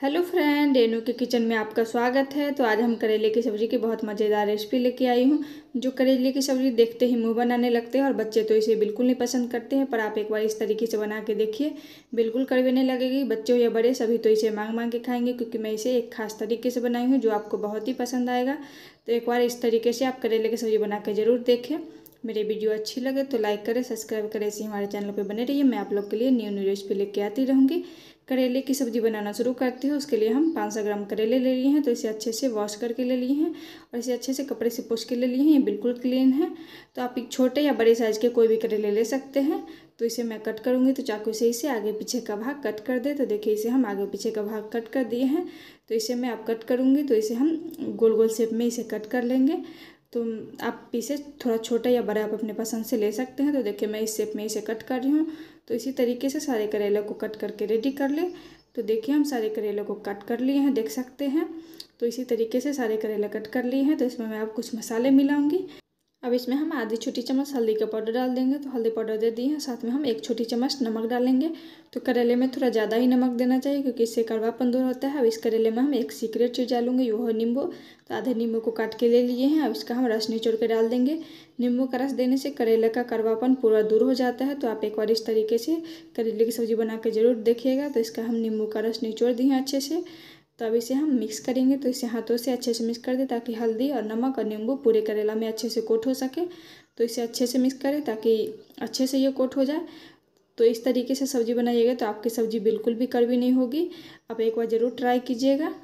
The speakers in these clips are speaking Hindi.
हेलो फ्रेंड रेनू के किचन में आपका स्वागत है। तो आज हम करेले की सब्ज़ी की बहुत मज़ेदार रेसिपी लेके आई हूँ। जो करेले की सब्ज़ी देखते ही मुँह बनाने लगते हैं और बच्चे तो इसे बिल्कुल नहीं पसंद करते हैं। पर आप एक बार इस तरीके से बना के देखिए, बिल्कुल कड़वे नहीं लगेगी। बच्चे या बड़े सभी तो इसे मांग मांग के खाएँगे, क्योंकि मैं इसे एक खास तरीके से बनाई हूँ, जो आपको बहुत ही पसंद आएगा। तो एक बार इस तरीके से आप करेले की सब्ज़ी बना के ज़रूर देखें। मेरी वीडियो अच्छी लगे तो लाइक करें, सब्सक्राइब करें, ऐसे हमारे चैनल पर बने रहिए। मैं आप लोग के लिए न्यू न्यू रेसिपी लेके आती रहूँगी। करेले की सब्ज़ी बनाना शुरू करते हैं। उसके लिए हम 500 ग्राम करेले ले लिए हैं तो इसे अच्छे से वॉश करके ले लिए हैं और इसे अच्छे से कपड़े से पोछ के ले लिए हैं। ये बिल्कुल क्लीन है। तो आप एक छोटे या बड़े साइज़ के कोई भी करेले ले सकते हैं। तो इसे मैं कट करूँगी तो चाकू से इसे आगे पीछे का भाग कट कर दे। तो देखिए इसे हम आगे पीछे का भाग कट कर दिए हैं। तो इसे मैं आप कट करूँगी तो इसे हम गोल गोल शेप में इसे कट कर लेंगे। तो आप पीसे थोड़ा छोटा या बड़ा आप अपने पसंद से ले सकते हैं। तो देखिए, मैं इस शेप में इसे कट कर रही हूँ। तो इसी तरीके से सारे करेले को कट करके रेडी कर लें। तो देखिए, हम सारे करेले को कट कर लिए हैं, देख सकते हैं। तो इसी तरीके से सारे करेले कट कर लिए हैं। तो इसमें मैं आप कुछ मसाले मिलाऊँगी। अब इसमें हम आधी छोटी चम्मच हल्दी का पाउडर डाल देंगे। तो हल्दी पाउडर दे दिए हैं, साथ में हम एक छोटी चम्मच नमक डालेंगे तो करेले में थोड़ा ज़्यादा ही नमक देना चाहिए, क्योंकि इससे कड़वापन दूर होता है। अब इस करेले में हम एक सीक्रेट चीज़ डालूँगे, वो है नींबू। तो आधे नींबू को काट के ले लिए हैं। अब इसका हम रस निचोड़ के डाल देंगे। नींबू का रस देने से करेले का कड़वापन पूरा दूर हो जाता है। तो आप एक बार इस तरीके से करेले की सब्ज़ी बना के ज़रूर देखिएगा। तो इसका हम नींबू का रस निचोड़ दिए अच्छे से। तो अब इसे हम मिक्स करेंगे। तो इसे हाथों से अच्छे से मिक्स कर दें ताकि हल्दी और नमक और नींबू पूरे करेला में अच्छे से कोट हो सके। तो इसे अच्छे से मिक्स करें ताकि अच्छे से ये कोट हो जाए। तो इस तरीके से सब्ज़ी बनाइएगा तो आपकी सब्ज़ी बिल्कुल भी कड़वी नहीं होगी। आप एक बार ज़रूर ट्राई कीजिएगा।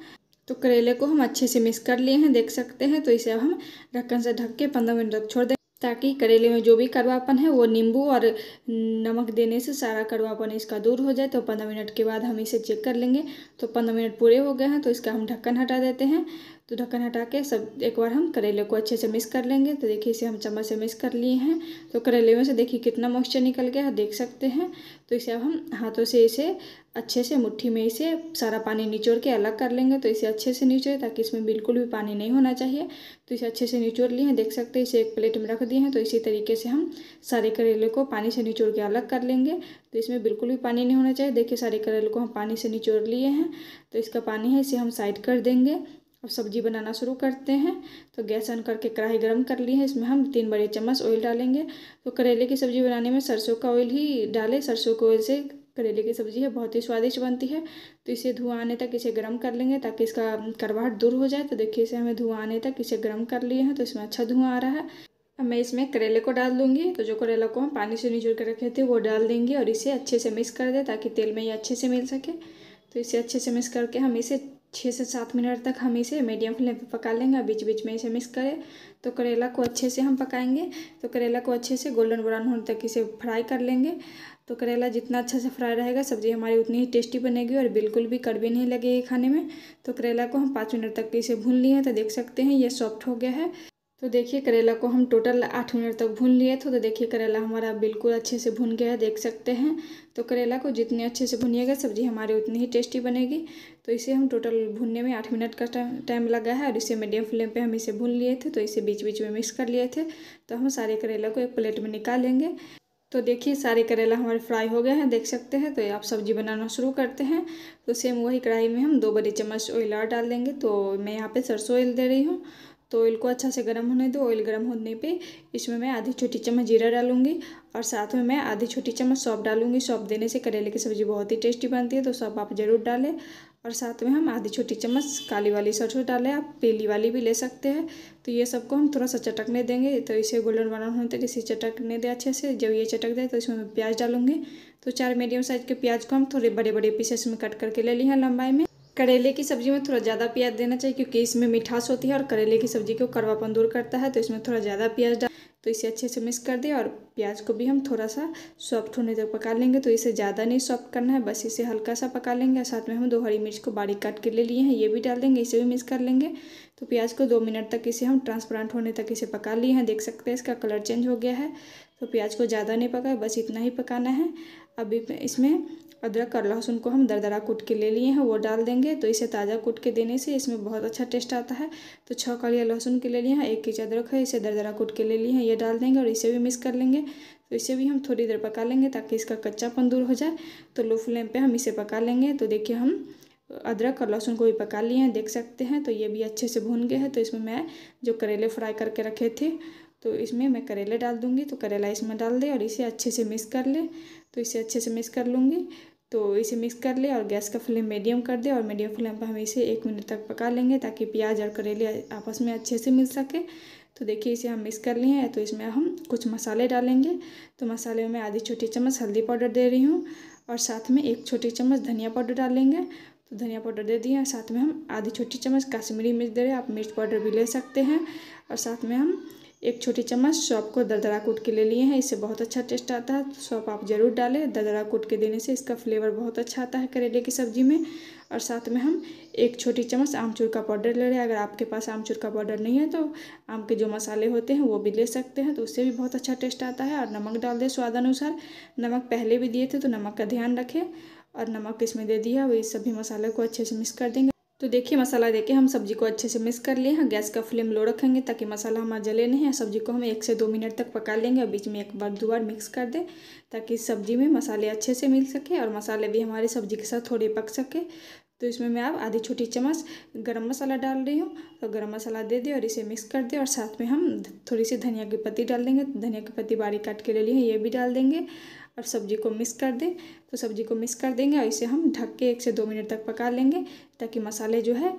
तो करेले को हम अच्छे से मिक्स कर लिए हैं, देख सकते हैं। तो इसे अब हम ढक्कन से ढक के पंद्रह मिनट तक छोड़ दें। ताकि करेले में जो भी कड़वापन है, वो नींबू और नमक देने से सारा कड़वापन इसका दूर हो जाए। तो पंद्रह मिनट के बाद हम इसे चेक कर लेंगे। तो पंद्रह मिनट पूरे हो गए हैं तो इसका हम ढक्कन हटा देते हैं। तो ढक्कन हटा के सब एक बार हम करेले को अच्छे से मिक्स कर लेंगे। तो देखिए, इसे हम चम्मच से मिक्स कर लिए हैं। तो करेले में से देखिए कितना मॉइस्चर निकल गया, देख सकते हैं। तो इसे अब हम हाथों से इसे अच्छे से मुट्ठी में इसे सारा पानी निचोड़ के अलग कर लेंगे। तो इसे अच्छे से निचोड़े ताकि इसमें बिल्कुल भी पानी नहीं होना चाहिए। तो इसे अच्छे से निचोड़ लिए हैं। देख सकते हैं, इसे एक प्लेट में रख दिए हैं। तो इसी तरीके से हम सारे करेले को पानी से निचोड़ के अलग कर लेंगे। तो इसमें बिल्कुल भी पानी नहीं होना चाहिए। देखिए, सारे करेले को हम पानी से निचोड़ लिए हैं। तो इसका पानी है, इसे हम साइड कर देंगे। अब सब्ज़ी बनाना शुरू करते हैं। तो गैस ऑन करके कढ़ाई गर्म कर ली है। इसमें हम तीन बड़े चम्मच ऑयल डालेंगे। तो करेले की सब्ज़ी बनाने में सरसों का ऑयल ही डालें। सरसों के ऑयल से करेले की सब्ज़ी है, बहुत ही स्वादिष्ट बनती है। तो इसे धुआँ आने तक इसे गर्म कर लेंगे ताकि इसका करवाहट दूर हो जाए। तो देखिए, इसे हमें धुआँ आने तक इसे गर्म कर लिए हैं। तो इसमें अच्छा धुआँ आ रहा है। अब मैं इसमें करेले को डाल दूँगी। तो जो करेला को हम पानी से निचोड़ कर रखे थे, वो डाल देंगे और इसे अच्छे से मिक्स कर दें ताकि तेल में ये अच्छे से मिल सके। तो इसे अच्छे से मिक्स करके हम इसे छः से सात मिनट तक हम इसे मीडियम फ्लेम पर पका लेंगे, बीच बीच में इसे मिक्स करें। तो करेला को अच्छे से हम पकाएँगे। तो करेला को अच्छे से गोल्डन ब्राउन होने तक इसे फ्राई कर लेंगे। तो करेला जितना अच्छा से फ्राई रहेगा, सब्ज़ी हमारी उतनी ही टेस्टी बनेगी और बिल्कुल भी कड़वी नहीं लगेगी खाने में। तो करेला को हम पाँच मिनट तक इसे भून लिए हैं तो देख सकते हैं ये सॉफ्ट हो गया है। तो देखिए करेला को हम टोटल आठ मिनट तक भून लिए थे तो देखिए करेला हमारा बिल्कुल अच्छे से भून गया है, देख सकते हैं। तो करेला को जितने अच्छे से भुनिएगा, सब्ज़ी हमारी उतनी ही टेस्टी बनेगी। तो इसे हम टोटल भूनने में आठ मिनट का टाइम लगा है और इसे मीडियम फ्लेम पे हम इसे भून लिए थे तो इसे बीच बीच में मिक्स कर लिए थे। तो हम सारे करेला को एक प्लेट में निकाल लेंगे तो देखिए सारे करेला हमारे फ्राई हो गए हैं, देख सकते हैं। तो आप सब्ज़ी बनाना शुरू करते हैं। तो सेम वही कढ़ाई में हम दो बड़े चम्मच ऑयल और डाल देंगे। तो मैं यहाँ पे सरसों ऑयल दे रही हूँ। तो ऑयल को अच्छा से गर्म होने दो ऑयल गर्म होने पे इसमें मैं आधी छोटी चम्मच जीरा डालूँगी और साथ में मैं आधी छोटी चम्मच सौंफ डालूँगी। सौंफ देने से करेले की सब्ज़ी बहुत ही टेस्टी बनती है तो सौंफ आप ज़रूर डालें। और साथ में हम आधी छोटी चम्मच काली वाली सरसों डालें, आप पीली वाली भी ले सकते हैं। तो ये सबको हम थोड़ा सा चटकने देंगे तो इसे गोल्डन ब्राउन होने तक इसे चटकने दे अच्छे से। जब ये चटक जाए तो इसमें मैं प्याज डालूँगी। तो चार मीडियम साइज़ के प्याज को हम थोड़े बड़े बड़े पीसेस में कट करके ले लिए हैं लंबाई में। करेले की सब्ज़ी में थोड़ा ज़्यादा प्याज देना चाहिए क्योंकि इसमें मिठास होती है और करेले की सब्ज़ी को कड़वापन दूर करता है तो इसमें थोड़ा ज़्यादा प्याज डाल तो इसे अच्छे से मिक्स कर दिए और प्याज को भी हम थोड़ा सा सॉफ्ट होने तक पका लेंगे। तो इसे ज़्यादा नहीं सॉफ्ट करना है, बस इसे हल्का सा पका लेंगे और साथ में हम दो हरी मिर्च को बारीक काट के ले लिए हैं, ये भी डाल देंगे, इसे भी मिक्स कर लेंगे। तो प्याज को दो मिनट तक इसे हम ट्रांसपेरेंट होने तक इसे पका लिए हैं, देख सकते हैं इसका कलर चेंज हो गया है। तो प्याज को ज़्यादा नहीं पकाए, बस इतना ही पकाना है। अभी इसमें अदरक और लहसुन को हम दरदरा कूट के ले लिए हैं, वो डाल देंगे। तो इसे ताज़ा कूट के देने से इसमें बहुत अच्छा टेस्ट आता है। तो छः कलिया लहसुन के ले लिए हैं, एक किच अदरक है, इसे दरदरा कूट के ले लिए हैं, ये डाल देंगे और इसे भी मिक्स कर लेंगे। तो इसे भी हम थोड़ी देर पका लेंगे ताकि इसका कच्चापन दूर हो जाए। तो लो फ्लेम पर हम इसे पका लेंगे। तो देखिए हम अदरक और लहसुन को भी पका लिए हैं, देख सकते हैं। तो ये भी अच्छे से भून गए हैं। तो इसमें मैं जो करेले फ्राई करके रखे थे तो इसमें मैं करेले डाल दूँगी। तो करेला इसमें डाल दे और इसे अच्छे से मिक्स कर ले। तो इसे अच्छे से मिक्स कर लूँगी। तो इसे मिक्स कर ले और गैस का फ्लेम मीडियम कर दे और मीडियम फ्लेम पर हम इसे एक मिनट तक पका लेंगे ताकि प्याज और करेले आपस में अच्छे से मिल सके। तो देखिए इसे हम मिक्स कर लिए हैं तो इसमें हम कुछ मसाले डालेंगे। तो मसाले में आधी छोटी चम्मच हल्दी पाउडर दे रही हूँ और साथ में एक छोटी चम्मच धनिया पाउडर डालेंगे। तो धनिया पाउडर दे दिए साथ में हम आधी छोटी चम्मच काश्मीरी मिर्च दे रहे हैं, आप मिर्च पाउडर भी ले सकते हैं। और साथ में हम एक छोटी चम्मच सौंप को दरदरा कूट के ले लिए हैं। इससे बहुत अच्छा टेस्ट आता है तो सौंप आप ज़रूर डालें। दरदरा कूट के देने से इसका फ्लेवर बहुत अच्छा आता है करेले की सब्ज़ी में। और साथ में हम एक छोटी चम्मच आमचूर का पाउडर ले रहे हैं अगर आपके पास आमचूर का पाउडर नहीं है तो आम के जो मसाले होते हैं, वो भी ले सकते हैं तो उससे भी बहुत अच्छा टेस्ट आता है। और नमक डाल दें स्वाद अनुसार। नमक पहले भी दिए थे तो नमक का ध्यान रखें। और नमक इसमें दे दिया वही सभी मसाले को अच्छे से मिक्स कर देंगे। तो देखिए मसाला देके हम सब्ज़ी को अच्छे से मिक्स कर लिए हैं। गैस का फ्लेम लो रखेंगे ताकि मसाला हमारा जले नहीं है। सब्ज़ी को हम एक से दो मिनट तक पका लेंगे और बीच में एक बार दो बार मिक्स कर दें ताकि सब्ज़ी में मसाले अच्छे से मिल सके और मसाले भी हमारी सब्ज़ी के साथ थोड़े पक सके। तो इसमें मैं अब आधी छोटी चम्मच गरम मसाला डाल रही हूँ। तो गरम मसाला दे दे और इसे मिक्स कर दे और साथ में हम थोड़ी सी धनिया की पत्ती डाल देंगे। धनिया की पत्ती बारीक काट के ले ली है, ये भी डाल देंगे। और सब्ज़ी को मिक्स कर दें। तो सब्ज़ी को मिक्स कर देंगे और इसे हम ढक के एक से दो मिनट तक पका लेंगे, ताकि मसाले जो है,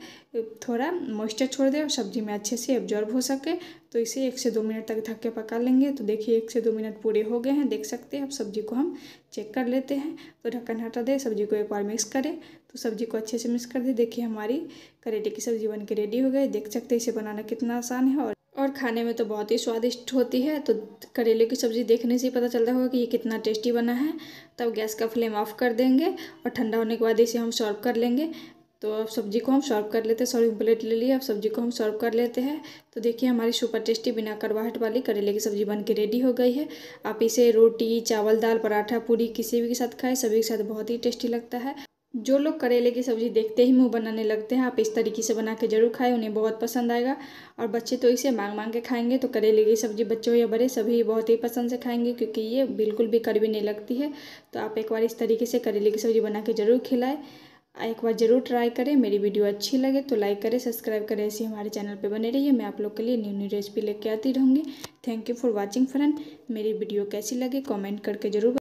थोड़ा मॉइस्चर छोड़ दे और सब्ज़ी में अच्छे से एब्जॉर्ब हो सके। तो इसे एक से दो मिनट तक ढक के पका लेंगे। तो देखिए, एक से दो मिनट पूरे हो गए हैं, देख सकते हैं। अब सब्ज़ी को हम चेक कर लेते हैं। तो ढक्कन हटा दे, सब्ज़ी को एक बार मिक्स करें। तो सब्ज़ी को अच्छे से मिक्स कर दे। देखिए, हमारी करेले की सब्ज़ी बन के रेडी हो गई। देख सकते हैं, इसे बनाना कितना आसान है और और खाने में तो बहुत ही स्वादिष्ट होती है तो करेले की सब्ज़ी देखने से ही पता चलता होगा कि ये कितना टेस्टी बना है। तब गैस का फ्लेम ऑफ़ कर देंगे और ठंडा होने के बाद इसे हम सर्व कर लेंगे। तो अब सब्ज़ी को हम सर्व कर लेते हैं। सर्विंग प्लेट ले लिए अब सब्ज़ी को हम सर्व कर लेते हैं। तो देखिए, हमारी सुपर टेस्टी बिना करवाहट वाली करेले की सब्ज़ी बन के रेडी हो गई है। आप इसे रोटी, चावल, दाल, पराठा पूरी किसी भी के साथ खाएँ, सभी के साथ बहुत ही टेस्टी लगता है। जो लोग करेले की सब्ज़ी देखते ही मुँह बनाने लगते हैं, आप इस तरीके से बना के ज़रूर खाएँ, उन्हें बहुत पसंद आएगा। और बच्चे तो इसे मांग मांग के खाएँगे तो करेले की सब्ज़ी बच्चों या बड़े सभी बहुत ही पसंद से खाएँगे, क्योंकि ये बिल्कुल भी कड़वी नहीं लगती है। तो आप एक बार इस तरीके से करेले की सब्ज़ी बना के ज़रूर खिलाएँ। एक बार ज़रूर ट्राई करें, मेरी वीडियो अच्छी लगे तो लाइक करें, सब्सक्राइब करें, ऐसे हमारे चैनल पे बने रहिए। मैं आप लोग के लिए न्यू न्यू रेसिपी लेके आती रहूँगी। Thank you for watching friend मेरी वीडियो कैसी लगे, कमेंट करके ज़रूर